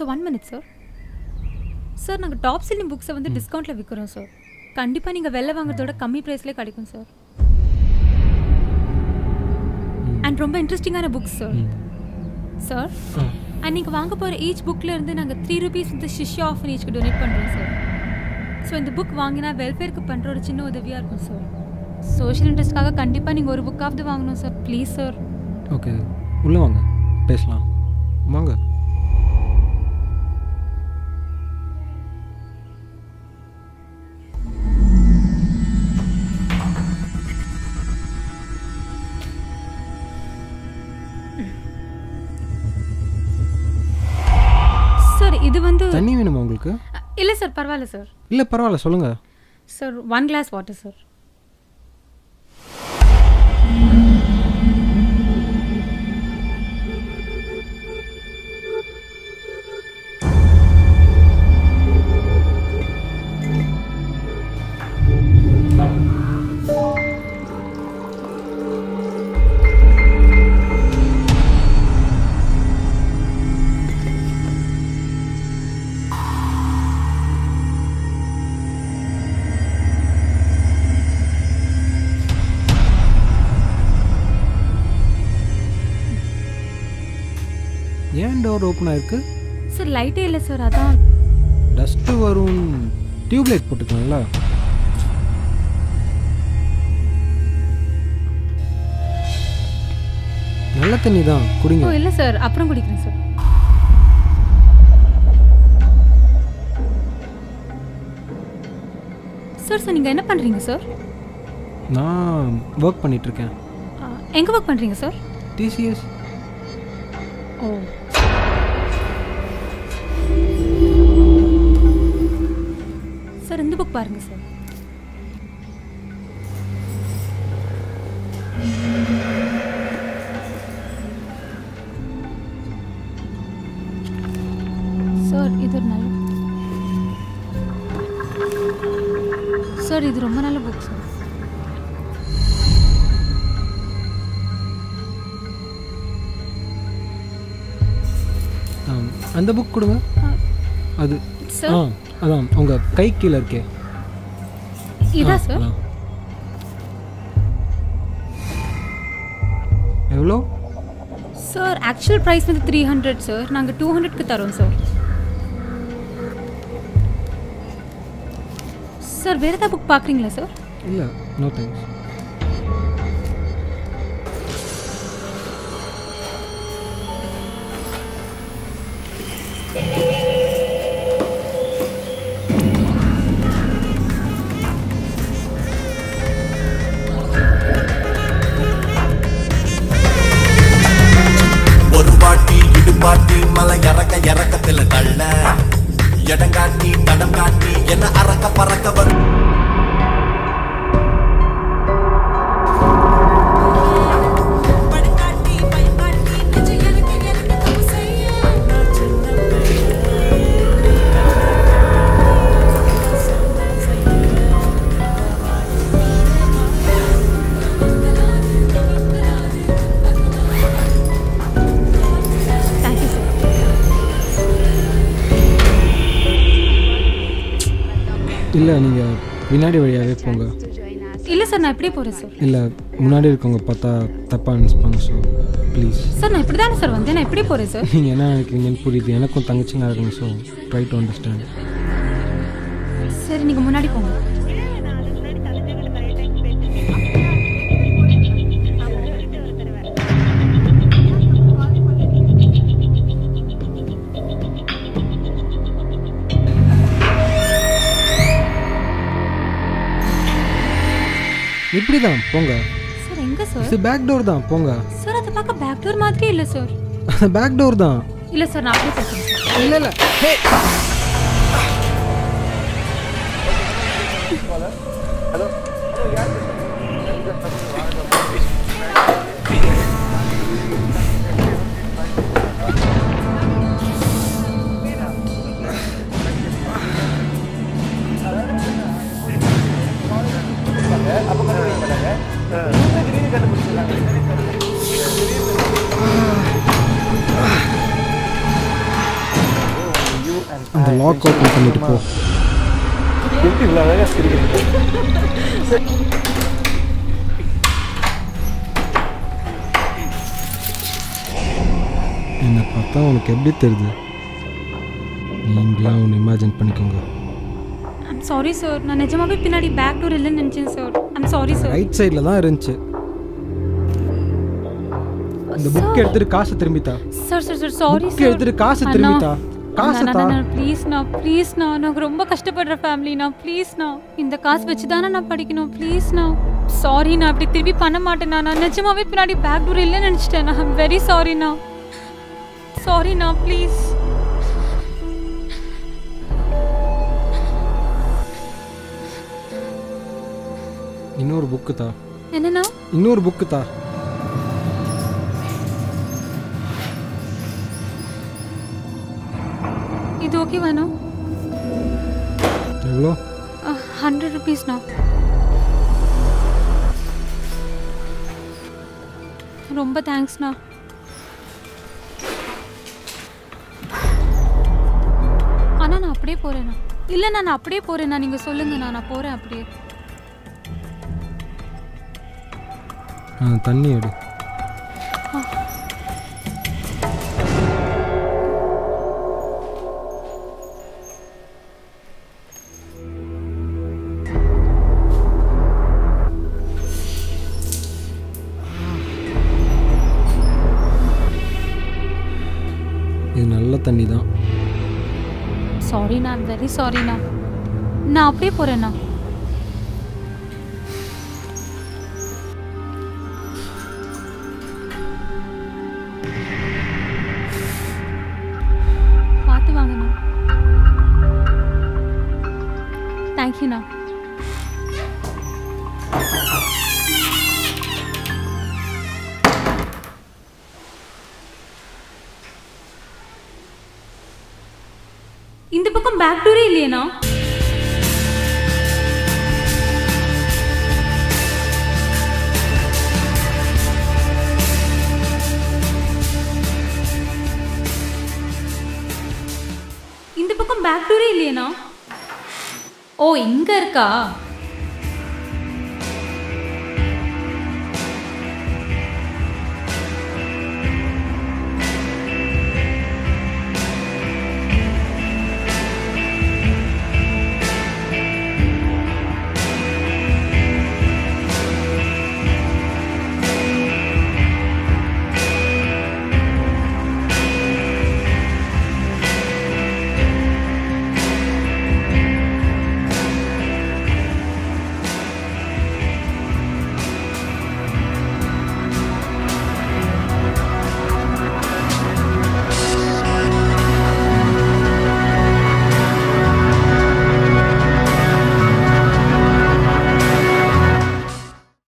Sir one minute sir sir நாங்கள் top selling புக்ஸை வந்து டிஸ்கவுண்ட்டில் விற்கிறோம் சார் கண்டிப்பாக நீங்கள் வெளில வாங்குறதோட கம்மி ப்ரைஸ்லேயே கிடைக்கும் சார் அண்ட் ரொம்ப இன்ட்ரெஸ்டிங்கான புக்ஸ் சார் சார் அண்ட் நீங்கள் வாங்க போகிற ஈச் புக்கில் இருந்து நாங்கள் த்ரீ ருபீஸ் வந்து ஷிஷ்யா ஆஃப் ஈச்க்கு டொனேட் பண்ணுறோம் சார் ஸோ இந்த புக் வாங்கினா வெல்ஃபேருக்கு பண்ணுற ஒரு சின்ன உதவியாக இருக்கும் சார் சோஷியல் இன்ட்ரெஸ்ட்காக கண்டிப்பாக நீங்கள் ஒரு புக்காவது வாங்கணும் சார் ப்ளீஸ் சார் ஓகே உள்ளே வாங்க. பேசலாம். வாங்க. சார் பரவாயில்ல சார். இல்லை பரவாயில்ல சொல்லுங்கள் sir one glass water sir. ஏன் டோர் ஓப்பன் ஆயிருக்கு? சார் லைட்டே இல்லை சார் அதான். டஸ்ட்டு வரும். டியூப்லைட் போட்டுக்கலாம்ல? நல்ல தண்ணி தான் ஓ குடிங்க இல்லை சார் அப்புறம் குடிக்கிறேன் சார் சார் சார் நீங்கள் என்ன பண்ணுறீங்க சார் நான் ஒர்க் பண்ணிகிட்ருக்கேன் எங்கே ஒர்க் பண்ணுறீங்க சார் டிசிஎஸ் ஓ சார் இந்த புக் பாருங்க சார் சார் இது ஒரு நல்ல சார் இது ரொம்ப நல்ல புக் சார் அந்த புக் கொடுங்க. அது சார் அதான் உங்கள் கை கீழே இருக்கே. இதா சார். எவ்வளோ? சார் ஆக்சுவல் ப்ரைஸ் வந்து த்ரீ ஹண்ட்ரட் சார் நாங்கள் டூ ஹண்ட்ரட்க்கு தரோம் சார் சார் வேறு ஏதாவது புக் பார்க்குறீங்களா சார் இல்லை நோ தேங்க்ஸ் ஒரு இறக்கத்துல இடங்காட்டி தடம் காட்டி என்ன அறக்க பறக்க வரும் இல்லை நீங்கள் பின்னாடி வழியாகவே போங்க. இல்லை சார் நான் இப்படியே போகிறேன் சார். இல்லை முன்னாடி இருக்கவங்க பார்த்தா தப்பாக நினச்சிப்பாங்க ஸோ ப்ளீஸ் சார் நான் இப்படி தானே சார் வந்தேன் நான் இப்படியே போகிறேன் சார். நீங்கள் என்ன நினைக்கிறீங்கன்னு புரியுது. எனக்கும் தங்கச்சிங்க இருக்குங்க ஸோ ட்ரை டு அண்டர்ஸ்டாண்ட் சரி நீங்கள் முன்னாடி போங்க. இப்படி தான் போங்க. சார் எங்க சார்? இது பேக் டோர் தான் போங்க. சார் அது பார்க்க பேக் டோர் மாதிரி இல்ல சார். பேக் டோர் தான். இல்ல சார் நான் அப்படியே பேசுறேன் இல்ல இல்ல. ஹே! ஹலோ. ஹலோ யார்? லாக் ஓப்பன் பண்ணிட்டு போ. எப்படி இவ்வளோ அழகாக சிரிக்கிறீங்க? என்னை பார்த்தா உனக்கு எப்படி தெரியுது? நீங்களா ஒன்று இமேஜின் பண்ணிக்கோங்க. ஐம் சாரி சார் நான் நிஜமாவே பின்னாடி பேக் டோர் இல்லைன்னு நினச்சேன் sir I'm sorry sir right சைடில் தான் இருந்துச்சு. இந்த புக் எடுத்துட்டு காசை திரும்பித்தா. Sir sir sir sorry book sir எடுத்துட்டு காசு திரும்பித்தா. ப்ளீஸ்ண்ணா ப்ளீஸ்ண்ணா நான் ரொம்ப கஷ்டப்படுற ஃபேமிலிண்ணா ப்ளீஸ்ண்ணா இந்த காசு வச்சு தானே நான் படிக்கணும் ப்ளீஸ்ண்ணா சாரி நான் அப்படி திருப்பி பண்ண மாட்டேண்ணா நான் நிஜமாவே பின்னாடி பேக் டோர் இல்லைன்னு நினச்சிட்டேன். ஐம் வெரி சாரிண்ணா சாரிண்ணா ப்ளீஸ் இன்னொரு புக்கு தா. என்னண்ணா? இன்னொரு புக்கு தா. இது ஓகே வேணும். எவ்வளோ? ஹண்ட்ரட் ருபீஸ்ண்ணா ரொம்ப தேங்க்ஸ்ண்ணா அண்ணா நான் அப்படியே போகிறேண்ணா இல்லைண்ணா நான் அப்படியே போகிறேண்ணா நீங்கள் சொல்லுங்கண்ணா நான் போகிறேன் அப்படியே. தண்ணி எடு. தண்ணி தான். சாரிண்ணா வெரி சாரிண்ணா நான். அப்படியே போகிறேண்ணா பார்த்து வாங்கண்ணா தேங்க்யூண்ணா இந்த பக்கம் பேக் டோரே இல்லையேண்ணா? இந்த பக்கம் பேக் டோரே இல்லையேண்ணா? ஓ இங்க இருக்கா?